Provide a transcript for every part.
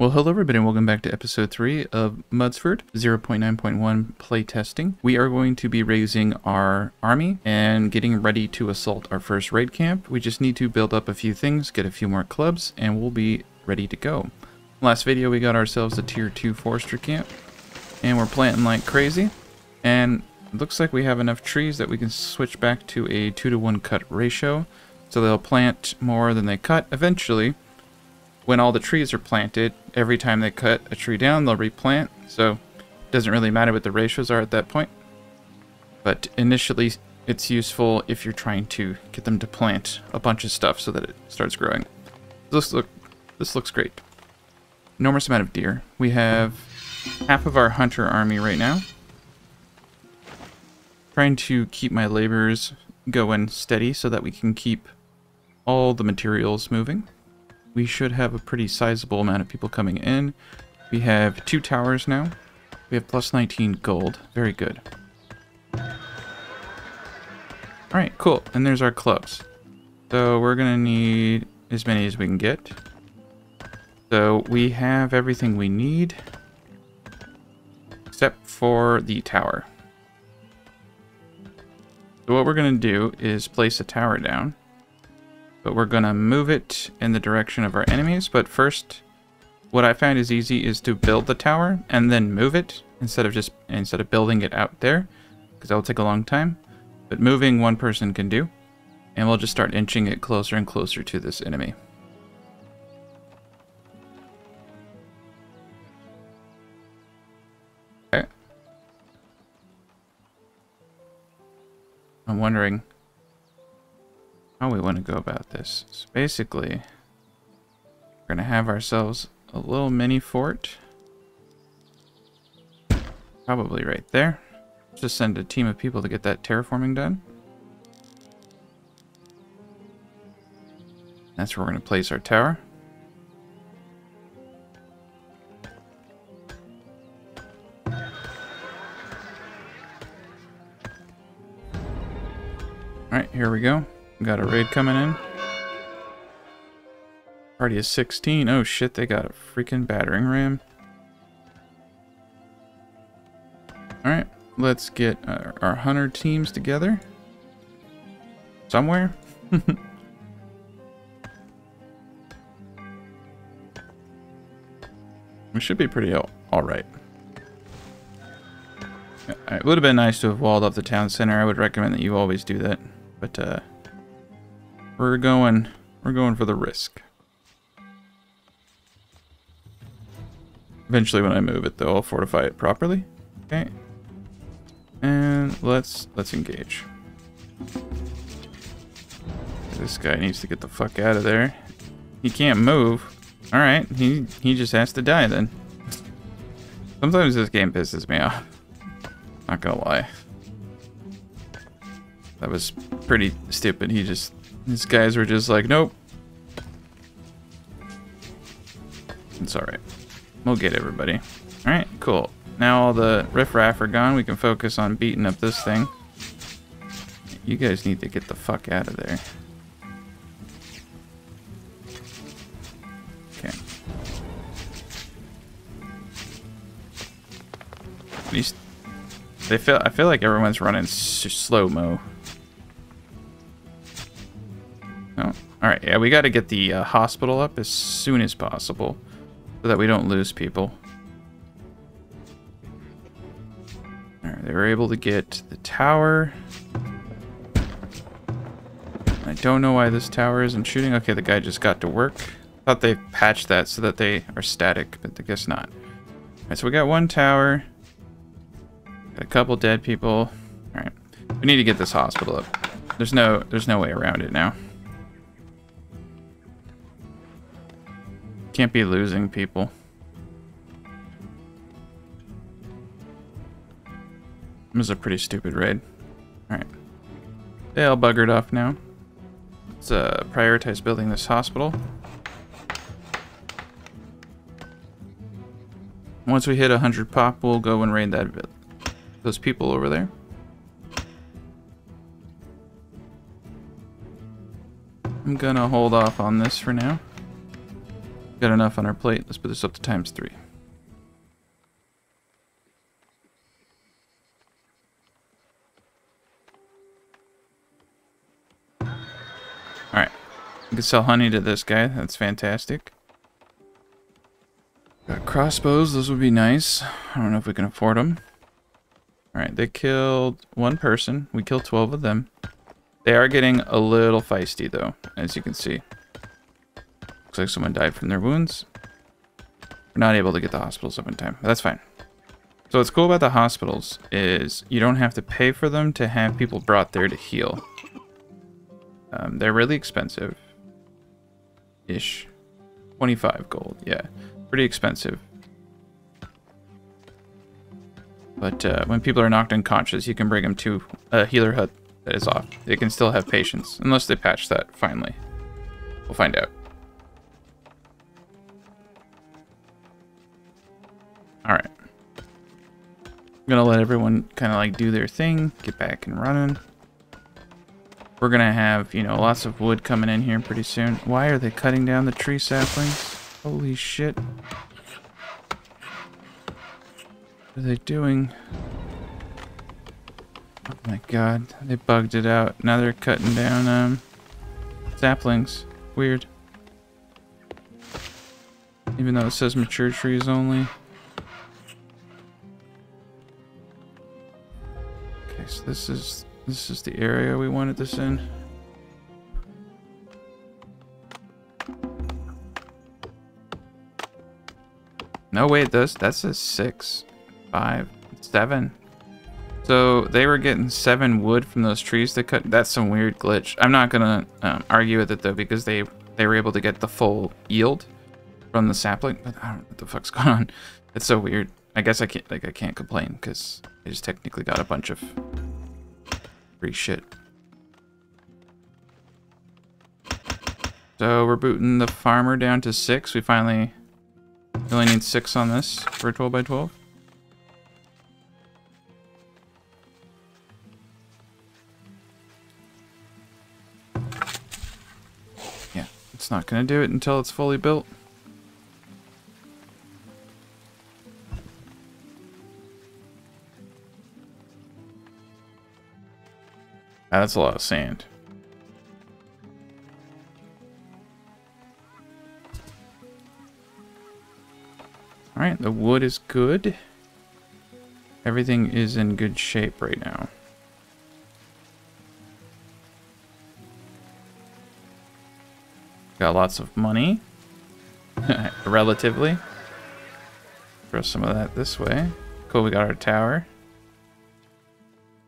Well, hello everybody and welcome back to episode 3 of Mudsford 0.9.1 playtesting. We are going to be raising our army and getting ready to assault our first raid camp. We just need to build up a few things, get a few more clubs, and we'll be ready to go. Last video we got ourselves a tier 2 forester camp and we're planting like crazy and it looks like we have enough trees that we can switch back to a 2 to 1 cut ratio so they'll plant more than they cut eventually when all the trees are planted, every time they cut a tree down, they'll replant. So it doesn't really matter what the ratios are at that point. But initially, it's useful if you're trying to get them to plant a bunch of stuff so that it starts growing. This look, this looks great. Enormous amount of deer. We have half of our hunter army right now. Trying to keep my laborers going steady so that we can keep all the materials moving we should have a pretty sizable amount of people coming in. We have two towers now. We have plus 19 gold. Very good. Alright, cool. And there's our clubs. So we're going to need as many as we can get. So we have everything we need. Except for the tower. So what we're going to do is place a tower down. But we're to move it in the direction of our enemies. But first, what I find is easy is to build the tower and then move it instead of just instead of building it out there because that will take a long time. But moving one person can do. And we'll just start inching it closer and closer to this enemy. Okay. I'm wondering how we want to go about this. So basically, we're going to have ourselves a little mini fort. Probably right there. Just send a team of people to get that terraforming done. That's where we're going to place our tower. Alright, here we go. Got a raid coming in. Party is 16. Oh shit, they got a freaking battering ram. Alright, let's get our, our hunter teams together. Somewhere. we should be pretty alright. It would have been nice to have walled up the town center. I would recommend that you always do that. But, uh, we're going, we're going for the risk. Eventually when I move it though, I'll fortify it properly. Okay. And let's, let's engage. This guy needs to get the fuck out of there. He can't move. Alright, he, he just has to die then. Sometimes this game pisses me off. Not gonna lie. That was pretty stupid. He just these guys were just like, nope. It's alright. We'll get everybody. Alright, cool. Now all the riffraff are gone. We can focus on beating up this thing. You guys need to get the fuck out of there. Okay. At least they feel I feel like everyone's running Alright, yeah, we got to get the uh, hospital up as soon as possible so that we don't lose people. Alright, they were able to get the tower. I don't know why this tower isn't shooting. Okay, the guy just got to work. Thought they patched that so that they are static, but I guess not. Alright, so we got one tower. Got a couple dead people. Alright. We need to get this hospital up. There's no there's no way around it now. Can't be losing people. This is a pretty stupid raid. Alright. They all buggered off now. Let's uh, prioritize building this hospital. Once we hit 100 pop, we'll go and raid that those people over there. I'm gonna hold off on this for now. Got enough on our plate. Let's put this up to times three. Alright. We can sell honey to this guy. That's fantastic. Got crossbows. Those would be nice. I don't know if we can afford them. Alright, they killed one person. We killed 12 of them. They are getting a little feisty, though, as you can see. Like someone died from their wounds. We're not able to get the hospitals up in time. That's fine. So what's cool about the hospitals is you don't have to pay for them to have people brought there to heal. Um, they're really expensive. Ish. 25 gold, yeah. Pretty expensive. But uh, when people are knocked unconscious, you can bring them to a healer hut that is off. They can still have patients, unless they patch that finally. We'll find out. Alright. I'm gonna let everyone kind of like do their thing, get back and running. We're gonna have, you know, lots of wood coming in here pretty soon. Why are they cutting down the tree saplings? Holy shit. What are they doing? Oh my god, they bugged it out. Now they're cutting down um saplings. Weird. Even though it says mature trees only. So this is this is the area we wanted this in. No, wait, this that's a six, five, seven. So they were getting seven wood from those trees they cut. That's some weird glitch. I'm not gonna um, argue with it though because they they were able to get the full yield from the sapling. But I don't know what the fuck's going on. It's so weird. I guess I can't like I can't complain because I just technically got a bunch of free shit. So we're booting the farmer down to six. We finally we only need six on this for 12 by 12. Yeah, it's not to do it until it's fully built. That's a lot of sand. Alright, the wood is good. Everything is in good shape right now. Got lots of money. Relatively. Throw some of that this way. Cool, we got our tower.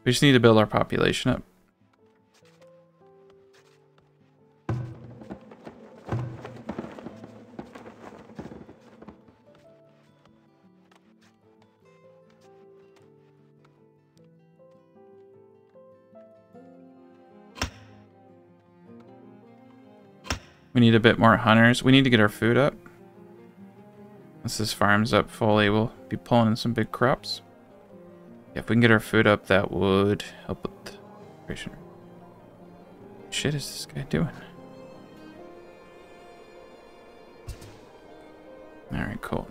We just need to build our population up. Need a bit more hunters. We need to get our food up. Once this farm's up fully, we'll be pulling in some big crops. Yeah, if we can get our food up, that would help with the operation. Shit is this guy doing? Alright, cool.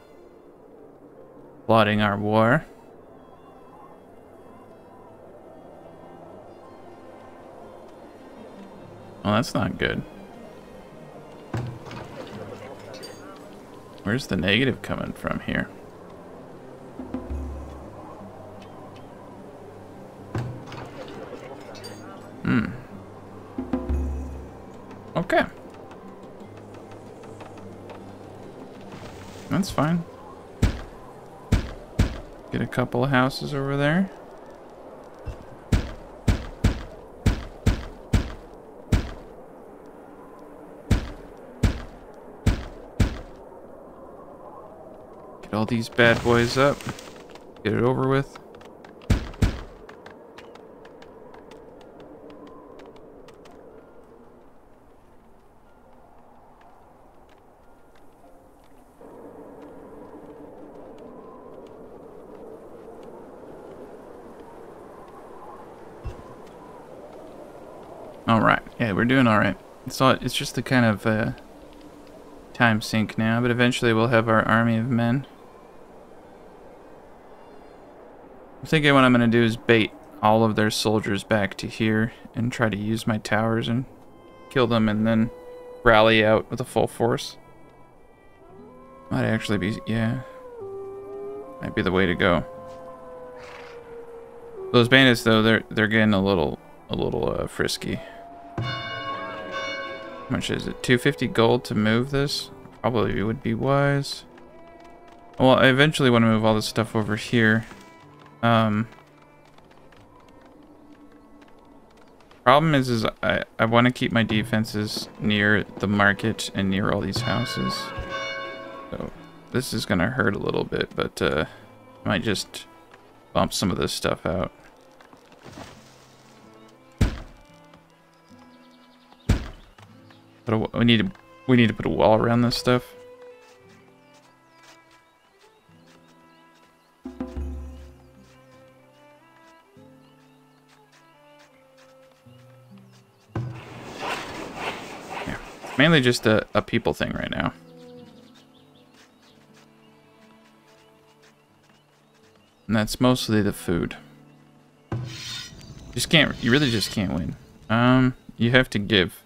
Plotting our war. Well, that's not good. Where's the negative coming from here? Hmm. Okay. That's fine. Get a couple of houses over there. These bad boys up. Get it over with. All right. Yeah, we're doing all right. It's all, it's just the kind of uh, time sink now, but eventually we'll have our army of men. Thinking what I'm going to do is bait all of their soldiers back to here and try to use my towers and kill them and then rally out with a full force. Might actually be, yeah. Might be the way to go. Those bandits though, they're they're getting a little a little uh, frisky. How much is it? 250 gold to move this? Probably would be wise. Well, I eventually want to move all this stuff over here. Um, problem is, is I, I want to keep my defenses near the market and near all these houses. So this is going to hurt a little bit, but uh, I might just bump some of this stuff out. But we need to we need to put a wall around this stuff. Mainly just a, a people thing right now. And that's mostly the food. Just can't, you really just can't win. Um, you have to give.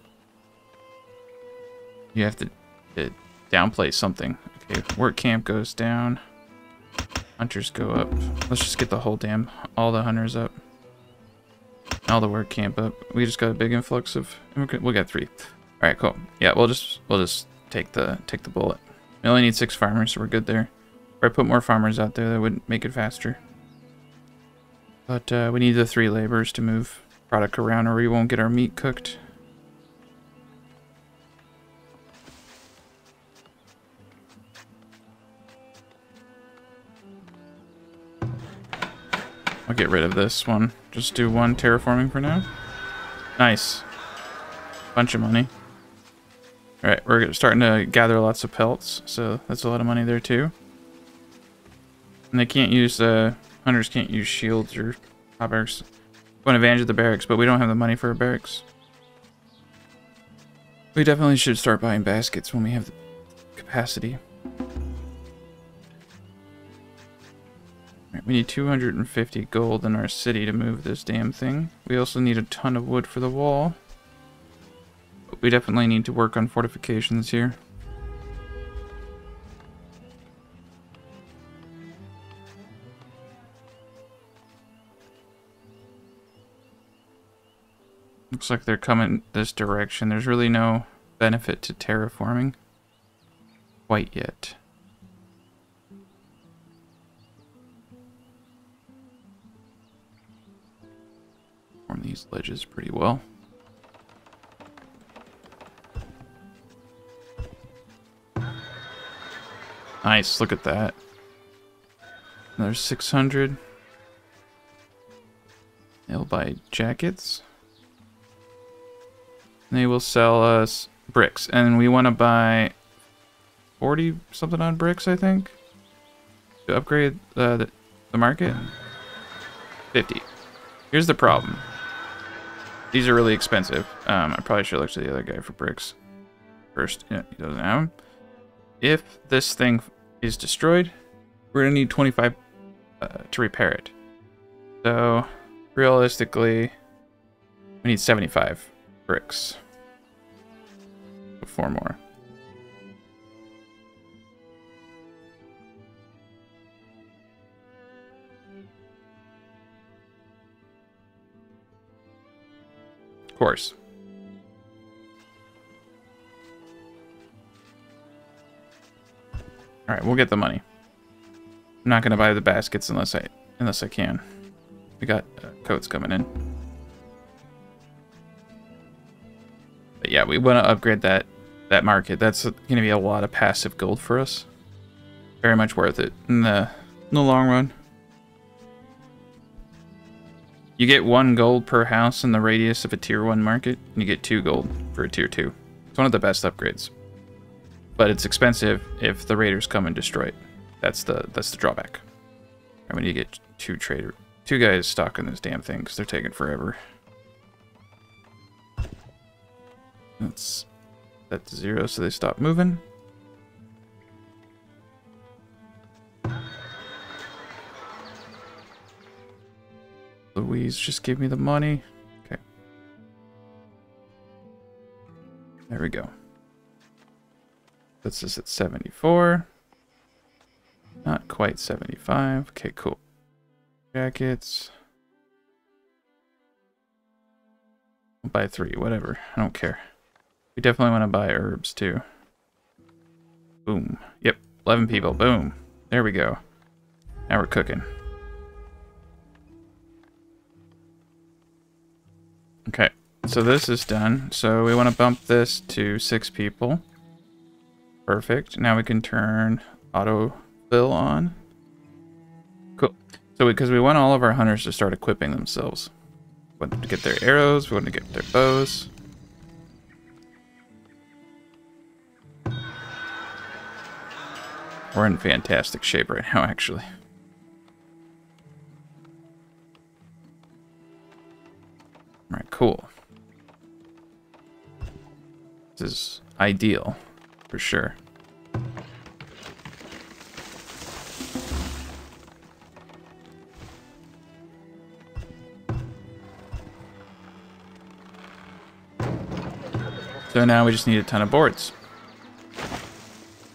You have to uh, downplay something. Okay, work camp goes down. Hunters go up. Let's just get the whole damn, all the hunters up. All the work camp up. We just got a big influx of immigrant. We got three. All right, cool. Yeah, we'll just we'll just take the take the bullet. We only need six farmers, so we're good there. If I put more farmers out there, that would make it faster. But uh, we need the three laborers to move product around, or we won't get our meat cooked. I'll get rid of this one. Just do one terraforming for now. Nice. Bunch of money. Alright, we're starting to gather lots of pelts, so that's a lot of money there too. And they can't use, uh, hunters can't use shields or barracks. Want advantage of the barracks, but we don't have the money for barracks. We definitely should start buying baskets when we have the capacity. Right, we need 250 gold in our city to move this damn thing. We also need a ton of wood for the wall. We definitely need to work on fortifications here. Looks like they're coming this direction. There's really no benefit to terraforming quite yet. Form these ledges pretty well. Nice, look at that. Another 600. They'll buy jackets. They will sell us bricks. And we want to buy 40 something on bricks, I think. To upgrade uh, the, the market. 50. Here's the problem. These are really expensive. Um, I probably should look to the other guy for bricks first. Yeah, he doesn't have them. If this thing is destroyed, we're going to need 25 uh, to repair it. So, realistically, we need 75 bricks. Four more. Of course. All right, we'll get the money. I'm not gonna buy the baskets unless I unless I can. We got uh, coats coming in. But yeah, we want to upgrade that that market. That's to be a lot of passive gold for us. Very much worth it in the in the long run. You get one gold per house in the radius of a tier one market, and you get two gold for a tier two. It's one of the best upgrades but it's expensive if the raiders come and destroy it. That's the that's the drawback. I mean, you get two trader two guys stuck in this damn thing because they're taking forever. That's that's zero, so they stop moving. Louise, just give me the money. Okay. There we go. Puts us at 74. Not quite 75. Okay, cool. Jackets. I'll buy three, whatever. I don't care. We definitely want to buy herbs too. Boom. Yep, 11 people. Boom. There we go. Now we're cooking. Okay, so this is done. So we want to bump this to six people. Perfect. Now we can turn auto fill on. Cool. So because we, we want all of our hunters to start equipping themselves. We want them to get their arrows. We want to get their bows. We're in fantastic shape right now, actually. Alright, cool. This is ideal, for sure. So now we just need a ton of boards.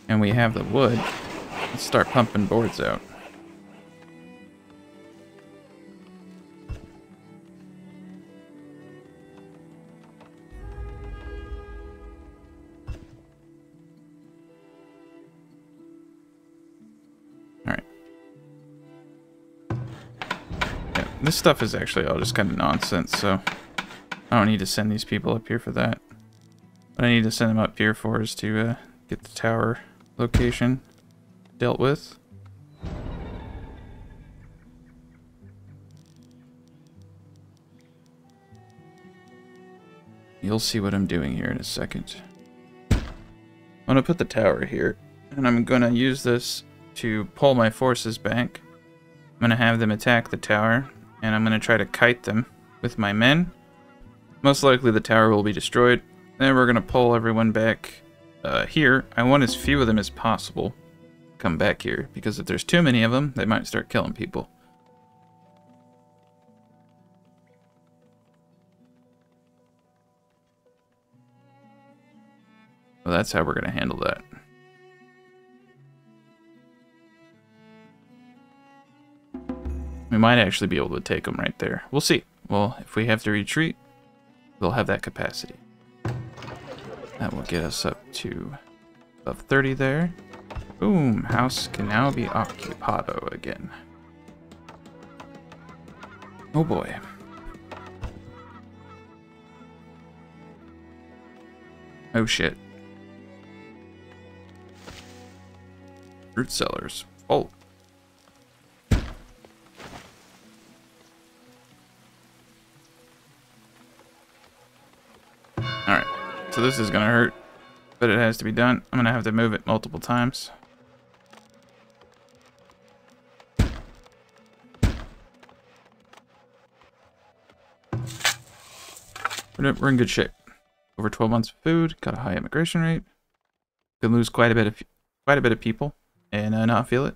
And we have the wood. Let's start pumping boards out. Stuff is actually all just kind of nonsense, so I don't need to send these people up here for that. What I need to send them up here for is to uh, get the tower location dealt with. You'll see what I'm doing here in a second. I'm to put the tower here, and I'm going to use this to pull my forces back. I'm to have them attack the tower, and I'm going to try to kite them with my men. Most likely the tower will be destroyed, then we're going to pull everyone back uh, here. I want as few of them as possible come back here, because if there's too many of them, they might start killing people. Well, that's how we're going to handle that. We might actually be able to take them right there. We'll see. Well, if we have to retreat, we'll have that capacity. That will get us up to above 30 there. Boom, house can now be occupado again. Oh boy. Oh shit. Root cellars. Oh. This is gonna hurt. But it has to be done. I'm gonna have to move it multiple times. We're in good shape. Over 12 months of food, got a high immigration rate. Could lose quite a bit of quite a bit of people and uh, not feel it.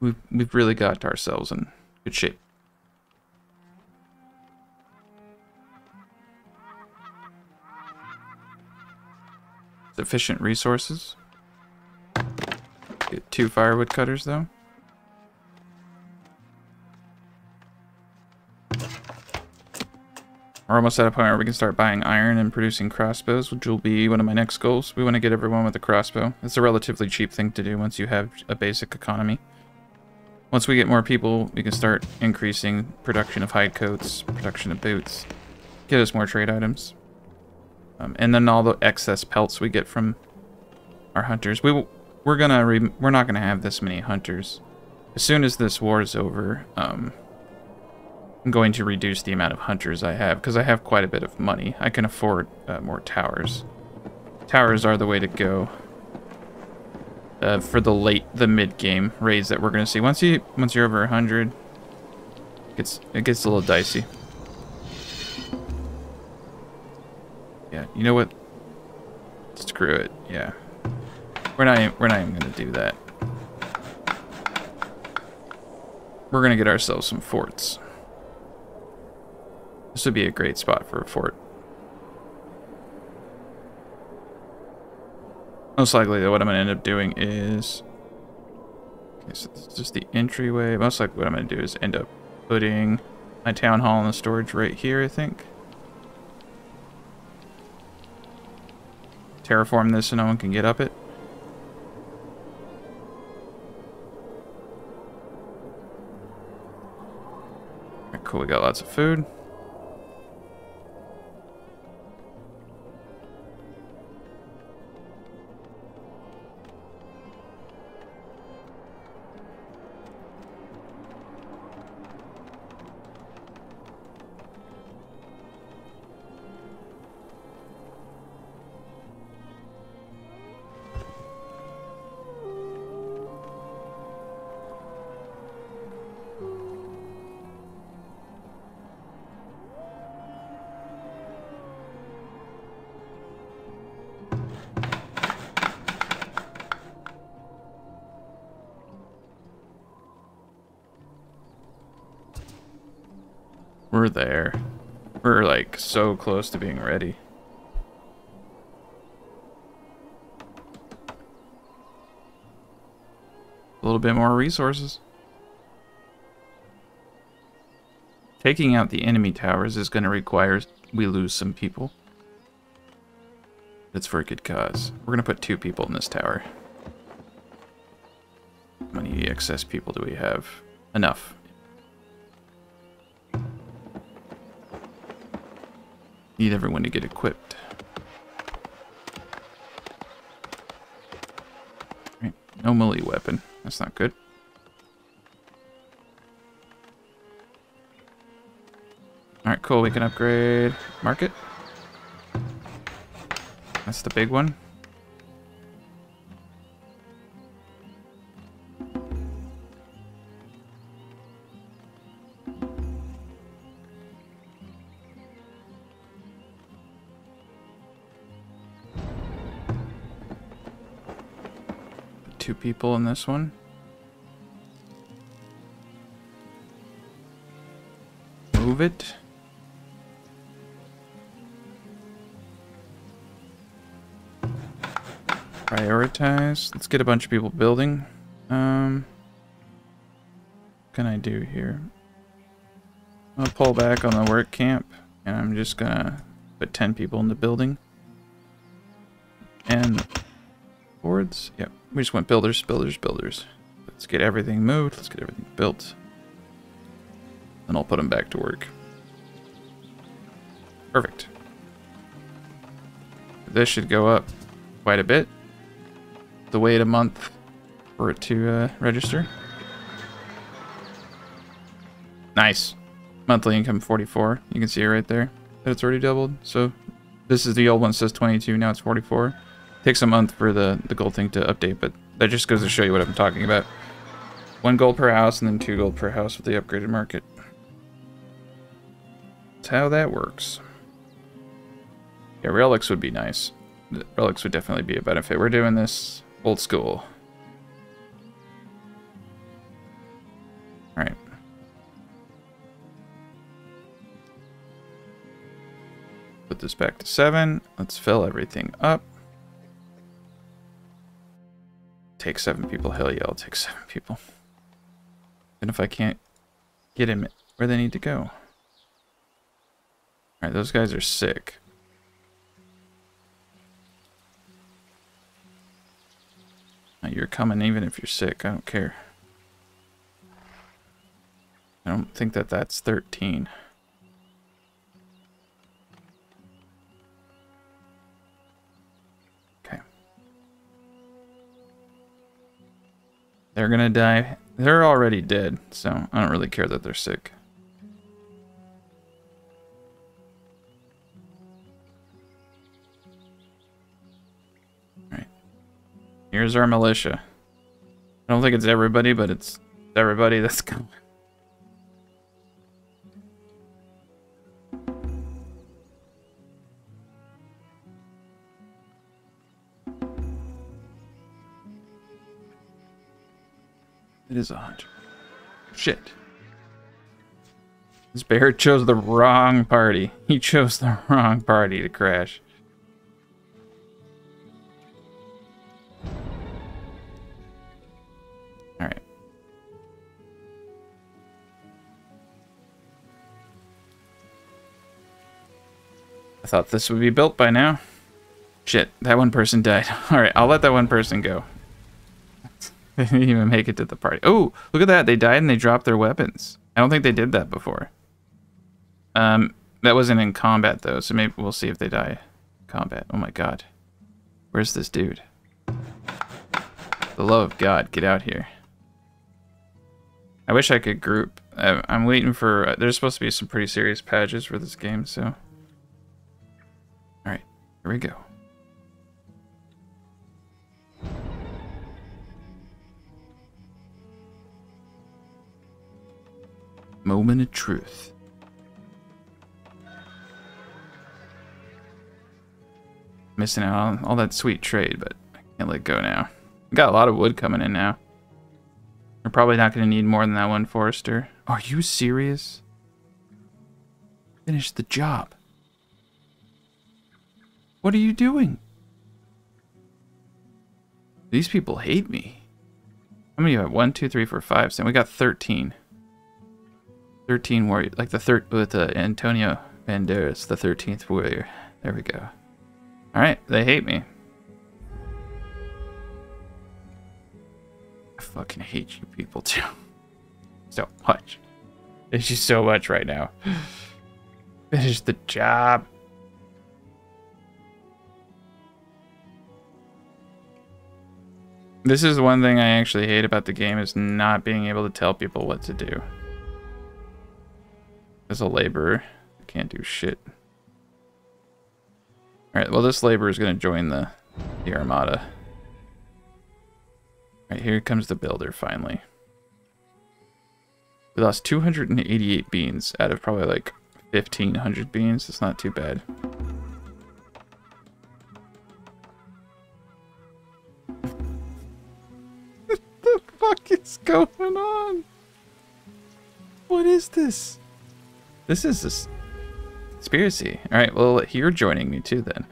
We've we've really got ourselves in good shape. Sufficient resources. Get two firewood cutters, though. We're almost at a point where we can start buying iron and producing crossbows, which will be one of my next goals. We want to get everyone with a crossbow. It's a relatively cheap thing to do once you have a basic economy. Once we get more people, we can start increasing production of hide coats, production of boots, get us more trade items. Um, and then all the excess pelts we get from our hunters. We we're gonna we're not gonna have this many hunters. As soon as this war is over, um, I'm going to reduce the amount of hunters I have because I have quite a bit of money. I can afford uh, more towers. Towers are the way to go uh, for the late, the mid-game raids that we're gonna see. Once you once you're over 100, it gets it gets a little dicey. Yeah, you know what? Screw it. Yeah. We're not we're not even gonna do that. we're going to get ourselves some forts. This would be a great spot for a fort. Most likely, though, what I'm going to end up doing is... Okay, so this is just the entryway. Most likely what I'm going to do is end up putting my town hall in the storage right here, I think. Terraform this so no one can get up it. Cool, we got lots of food. We're there. We're like so close to being ready. A little bit more resources. Taking out the enemy towers is going to require we lose some people. It's for a good cause. We're going to put two people in this tower. How many excess people do we have? Enough. Need everyone to get equipped. No melee weapon. That's not good. Alright, cool. We can upgrade market. That's the big one. People in this one. Move it. Prioritize. Let's get a bunch of people building. Um, what can I do here? I'll pull back on the work camp, and I'm just gonna put 10 people in the building. Boards. Yep. We just went builders, builders, builders. Let's get everything moved. Let's get everything built. Then I'll put them back to work. Perfect. This should go up quite a bit. To wait a month for it to uh, register. Nice. Monthly income 44. You can see it right there that it's already doubled. So this is the old one says 22, now it's 44. Takes a month for the, the gold thing to update, but that just goes to show you what I'm talking about. One gold per house and then two gold per house with the upgraded market. That's how that works. Yeah, relics would be nice. Relics would definitely be a benefit. We're doing this old school. Alright. Put this back to seven. Let's fill everything up. Take seven people. Hell yeah, I'll take seven people. And if I can't get him where they need to go. Alright, those guys are sick. Now you're coming even if you're sick. I don't care. I don't think that that's 13. They're gonna die. They're already dead, so I don't really care that they're sick. Alright. Here's our militia. I don't think it's everybody, but it's everybody that's coming. Is a hundred. shit. This bear chose the wrong party. He chose the wrong party to crash. Alright. I thought this would be built by now. Shit, that one person died. Alright, I'll let that one person go. they didn't even make it to the party. Oh, look at that. They died and they dropped their weapons. I don't think they did that before. Um, that wasn't in combat though, so maybe we'll see if they die. Combat. Oh my god. Where's this dude? The love of God, get out here. I wish I could group. I'm waiting for... Uh, there's supposed to be some pretty serious patches for this game, so... Alright, here we go. Moment of truth. Missing out on all that sweet trade, but I can't let go now. got a lot of wood coming in now. We're probably not going to need more than that one forester. Are you serious? Finish the job. What are you doing? These people hate me. How many do you have? One, two, three, four, five. So we got 13. 13 warrior, like the third with uh, Antonio Banderas, the 13th warrior. There we go. Alright, they hate me. I fucking hate you people too. So much. It's just so much right now. Finish the job. This is one thing I actually hate about the game is not being able to tell people what to do. As a laborer, I can't do shit. Alright, well this laborer is going to join the, the armada. Alright, here comes the builder finally. We lost 288 beans out of probably like 1500 beans. It's not too bad. what the fuck is going on? What is this? This is a conspiracy. All right, well, you're joining me too then.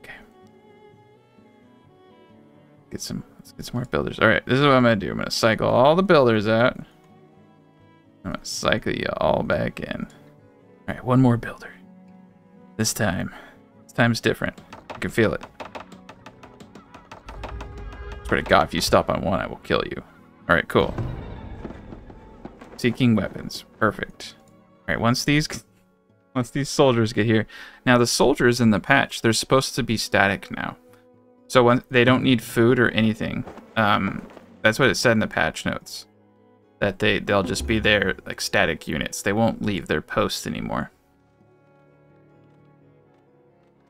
Okay. Get some, let's get some more builders. All right, this is what I'm gonna do. I'm gonna cycle all the builders out. I'm gonna cycle you all back in. All right, one more builder. This time, this time's different. I can feel it. Swear to God, if you stop on one, I will kill you. All right, cool. Seeking weapons. Perfect. Alright, once these once these soldiers get here. Now the soldiers in the patch, they're supposed to be static now. So when they don't need food or anything. Um, that's what it said in the patch notes. That they, they'll just be there like static units. They won't leave their posts anymore.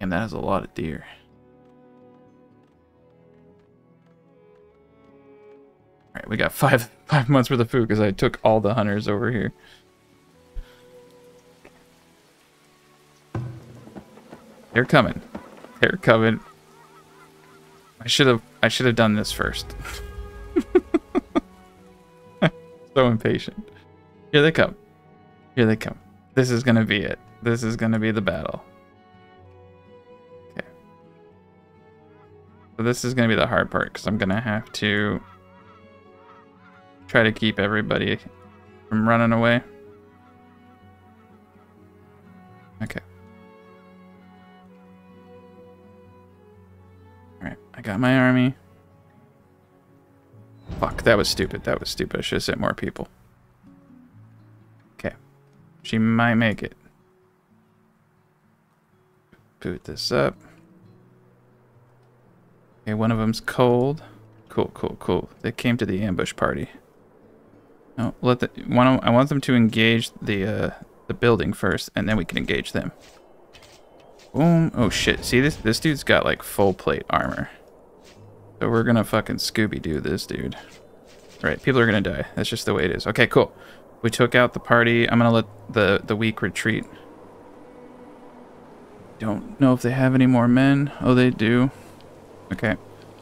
And that is a lot of deer. Alright, we got five five months worth of food because I took all the hunters over here. They're coming. They're coming. I should have I should have done this first. so impatient. Here they come. Here they come. This is gonna be it. This is gonna be the battle. Okay. So this is gonna be the hard part because I'm gonna have to try to keep everybody from running away. Okay. I got my army. Fuck, that was stupid. That was stupid. I should have sent more people. Okay. She might make it. Boot this up. Okay, one of them's cold. Cool, cool, cool. They came to the ambush party. No, let the want I want them to engage the uh, the building first, and then we can engage them. Boom. Oh shit. See this this dude's got like full plate armor. So we're gonna fucking Scooby-Doo this dude. Right, people are gonna die. That's just the way it is. Okay, cool. We took out the party. I'm gonna let the, the weak retreat. Don't know if they have any more men. Oh, they do. Okay.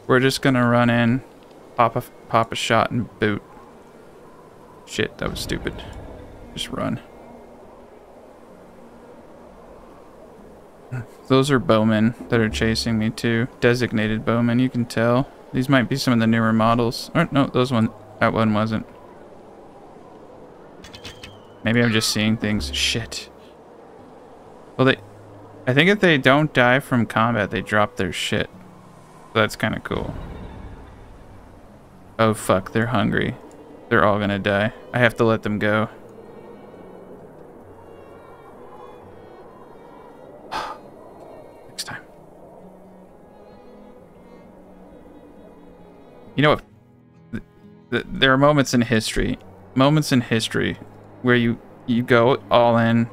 We're just gonna run in, pop a, pop a shot, and boot. Shit, that was stupid. Just run. Those are bowmen that are chasing me too. Designated bowmen, you can tell. These might be some of the newer models. Or no, those one that one wasn't. Maybe I'm just seeing things. Shit. Well, they... I think if they don't die from combat, they drop their shit. That's kind of cool. Oh, fuck. They're hungry. They're all gonna die. I have to let them go. You know what? There are moments in history, moments in history where you you go all in.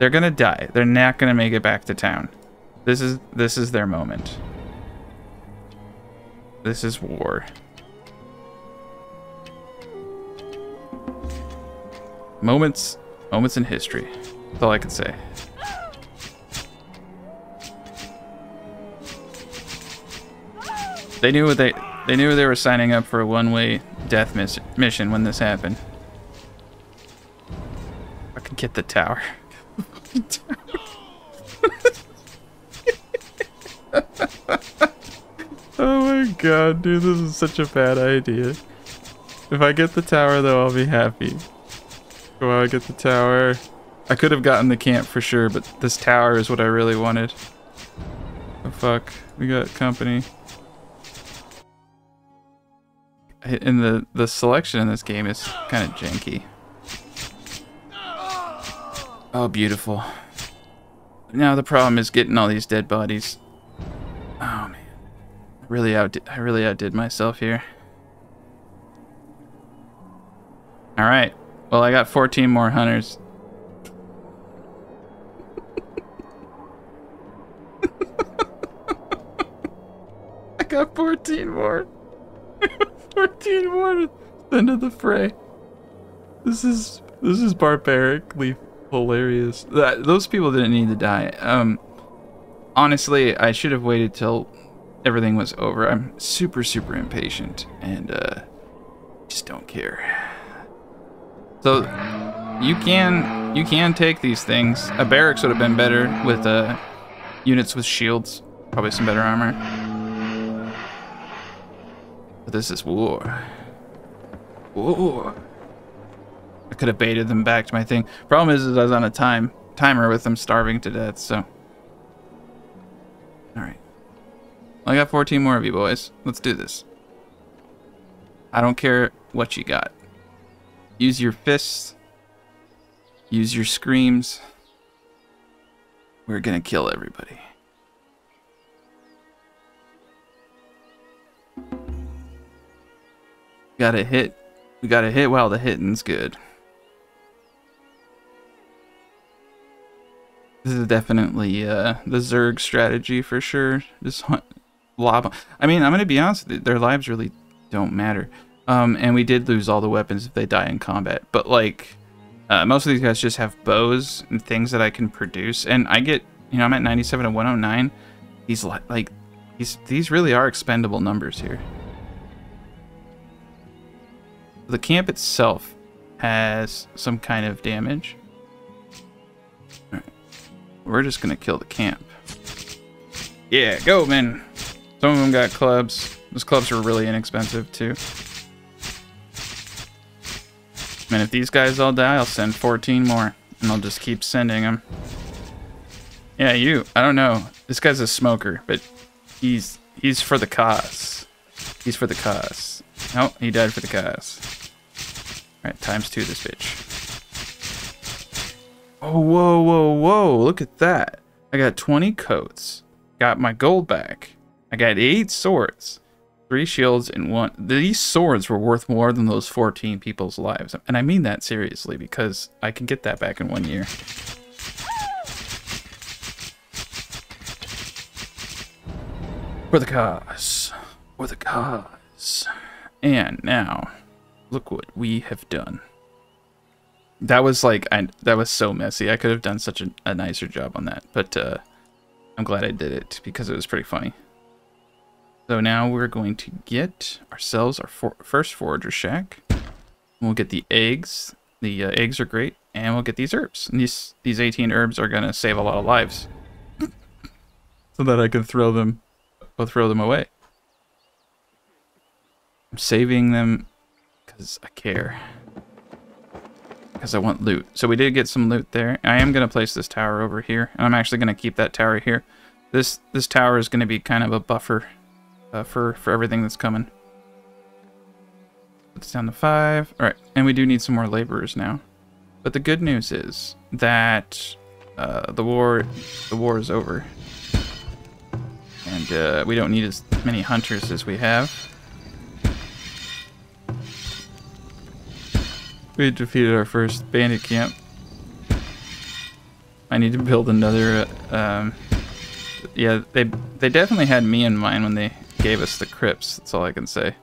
They're gonna die. They're not gonna make it back to town. This is this is their moment. This is war. Moments moments in history. That's all I can say. They knew what they they knew they were signing up for a one-way death miss mission when this happened I could get the tower. oh my god, dude, this is such a bad idea. If I get the tower, though, I'll be happy. Go out, get the tower. I could have gotten the camp for sure, but this tower is what I really wanted. Oh fuck, we got company. And the, the selection in this game is kind of janky. Oh, beautiful. Now the problem is getting all these dead bodies. Oh man, I really outdid. I really outdid myself here. All right. Well, I got 14 more hunters. I got 14 more. 14 more to the fray. This is this is barbarically hilarious. That those people didn't need to die. Um, honestly, I should have waited till everything was over. I'm super, super impatient and uh, just don't care. So you can you can take these things. A barracks would have been better with uh, units with shields, probably some better armor. But this is war. War. I could have baited them back to my thing. Problem is, is I was on a time timer with them starving to death, so. Alright. I got 14 more of you boys. Let's do this. I don't care what you got. Use your fists. Use your screams. We're gonna kill everybody. Gotta hit. We gotta hit while the hitting's good. This is definitely uh, the Zerg strategy for sure. Just hunt lob. I mean, I'm gonna be honest. Their lives really don't matter. Um, and we did lose all the weapons if they die in combat. But like, uh, most of these guys just have bows and things that I can produce. And I get, you know, I'm at 97 and 109. These like, these these really are expendable numbers here. The camp itself has some kind of damage. We're just gonna kill the camp. Yeah, go, man. Some of them got clubs. Those clubs were really inexpensive, too. Man, if these guys all die, I'll send 14 more. And I'll just keep sending them. Yeah, you. I don't know. This guy's a smoker, but he's he's for the cause. He's for the cause. No, he died for the cause. Alright, times two this bitch. Oh, whoa, whoa, whoa. Look at that. I got 20 coats. Got my gold back. I got eight swords. Three shields and one. These swords were worth more than those 14 people's lives. And I mean that seriously because I can get that back in one year. For the cause. For the cause. And now, look what we have done. That was like, I, that was so messy. I could have done such a, a nicer job on that, but uh, I'm glad I did it because it was pretty funny. So now we're going to get ourselves our for first forager shack. We'll get the eggs. The uh, eggs are great, and we'll get these herbs. And these these 18 herbs are gonna save a lot of lives, so that I can throw them, I'll throw them away. I'm saving them because I care. Because I want loot. So we did get some loot there. I am going to place this tower over here. And I'm actually going to keep that tower here. This this tower is going to be kind of a buffer uh, for, for everything that's coming. It's down to five. All right. And we do need some more laborers now. But the good news is that uh, the war the war is over. And uh, we don't need as many hunters as we have. We defeated our first bandit camp. I need to build another, um, yeah, they they definitely had me in mind when they gave us the crypts, that's all I can say.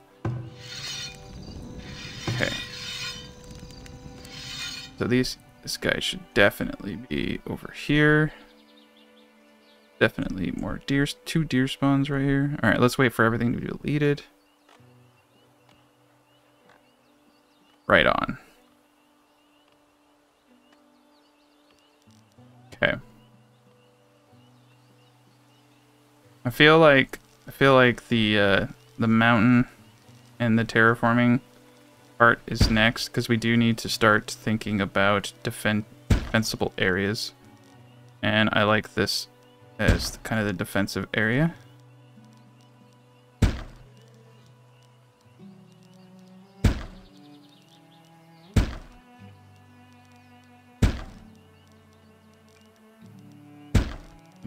Okay. So these, this guy should definitely be over here. Definitely more deer, two deer spawns right here. All right, let's wait for everything to be deleted. Right on. I feel like I feel like the uh, the mountain and the terraforming part is next because we do need to start thinking about defensible areas, and I like this as kind of the defensive area.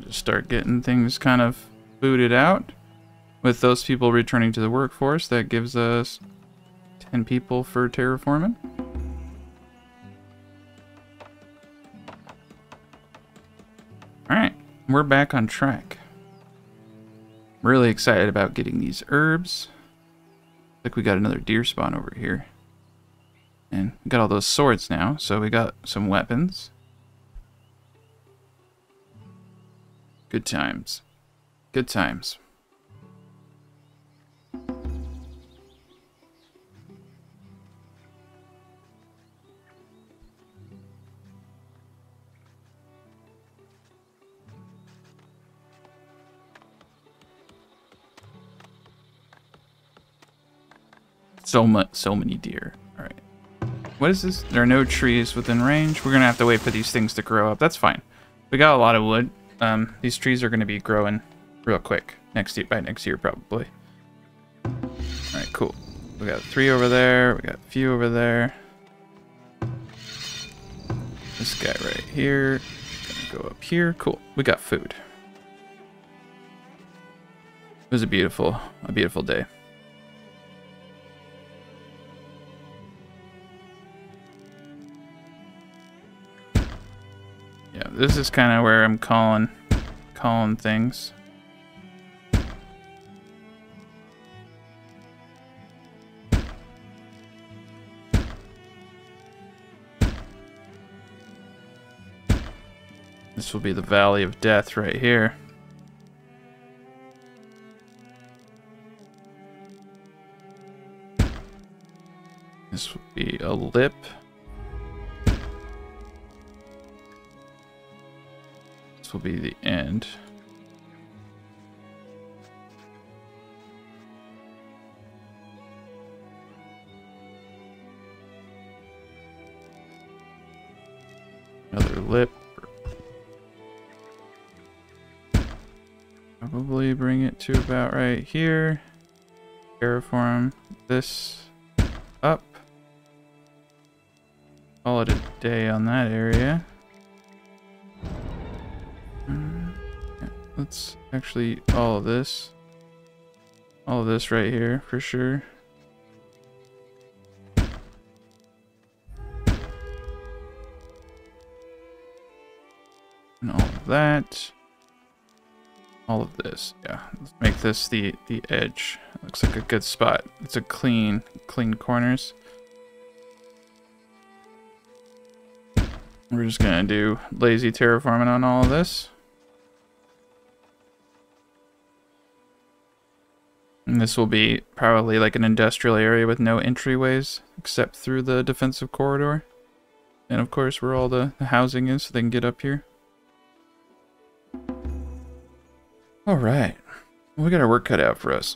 Just start getting things kind of booted out. With those people returning to the workforce, that gives us 10 people for terraforming. Alright, we're back on track. Really excited about getting these herbs. Like we got another deer spawn over here. And we got all those swords now, so we got some weapons. Good times. Good times. So much, so many deer. All right. What is this? There are no trees within range. We're gonna have to wait for these things to grow up. That's fine. We got a lot of wood. Um, these trees are going to be growing real quick next year, by next year probably. All right, cool. We got three over there. We got a few over there. This guy right here. Gonna go up here. Cool. We got food. It was a beautiful, a beautiful day. Yeah, this is kind of where I'm calling, calling things. Will be the Valley of Death right here. This will be a lip. This will be the end. To about right here. Terraform this up. Call it a day on that area. Mm, let's actually all of this. All of this right here for sure. And all of that. All of this. Yeah, let's make this the, the edge. Looks like a good spot. It's a clean, clean corners. We're just gonna do lazy terraforming on all of this. And this will be probably like an industrial area with no entryways except through the defensive corridor. And of course where all the, the housing is so they can get up here. Alright. We got our work cut out for us.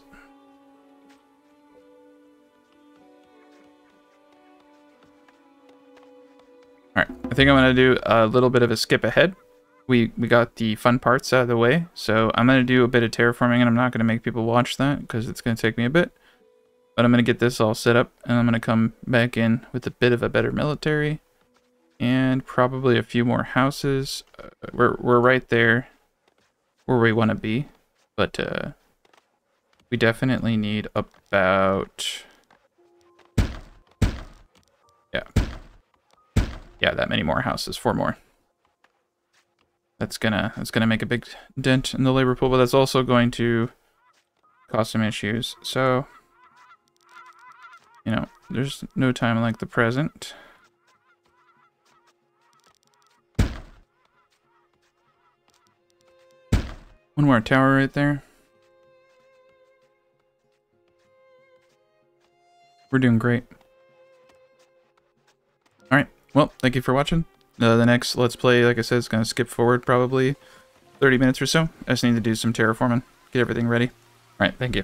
Alright, I think I'm going to do a little bit of a skip ahead. We, we got the fun parts out of the way, so I'm going to do a bit of terraforming, and I'm not going to make people watch that, because it's going to take me a bit. But I'm going to get this all set up, and I'm going to come back in with a bit of a better military, and probably a few more houses. Uh, we're, we're right there where we want to be, but uh, we definitely need about... Yeah yeah, that many more houses, four more. That's gonna that's gonna make a big dent in the labor pool, but that's also going to cause some issues. So, you know, there's no time like the present. One more tower right there. We're doing great. Alright. Well, thank you for watching. Uh, the next Let's Play, like I said, is going to skip forward probably 30 minutes or so. I just need to do some terraforming, get everything ready. Alright, thank you.